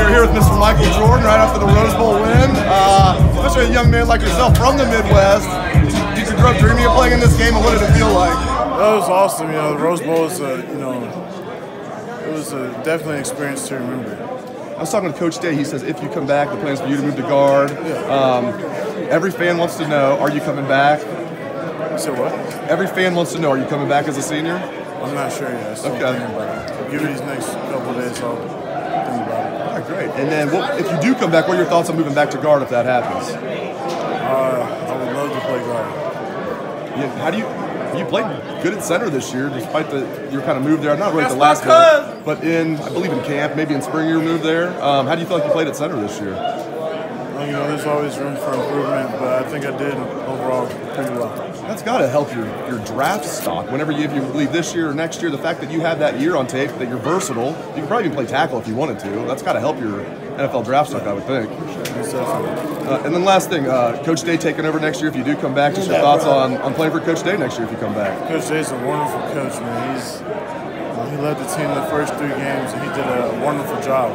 We're here with Mr. Michael Jordan right after the Rose Bowl win. Uh, especially a young man like yourself from the Midwest. Did you grow up dreaming of playing in this game, and what did it feel like? That was awesome. You know, the Rose Bowl is a, you know, it was a definitely an experience to remember. I was talking to Coach Day. He says if you come back, the plan's for you to move to guard. Um, every fan wants to know: Are you coming back? So what? Every fan wants to know: Are you coming back as a senior? I'm not sure yet. Okay. thinking about it. Give me these next couple of days. I'll think about it. All right, great. And then, what, if you do come back, what are your thoughts on moving back to guard if that happens? Uh, I would love to play guard. Yeah, how do you? You played good at center this year, despite the your kind of move there. Not really at the last my minute, but in I believe in camp, maybe in spring you moved there. Um, how do you feel like you played at center this year? Well, you know, there's always room for improvement, but I think I did overall pretty well. That's got to help your, your draft stock. Whenever you, if you leave this year or next year, the fact that you have that year on tape, that you're versatile, you can probably even play tackle if you wanted to. That's got to help your NFL draft stock, I would think. Uh, and then last thing, uh, Coach Day taking over next year. If you do come back, just your thoughts on, on playing for Coach Day next year if you come back. Coach Day's a wonderful coach, man. He's he led the team the first three games, and he did a wonderful job.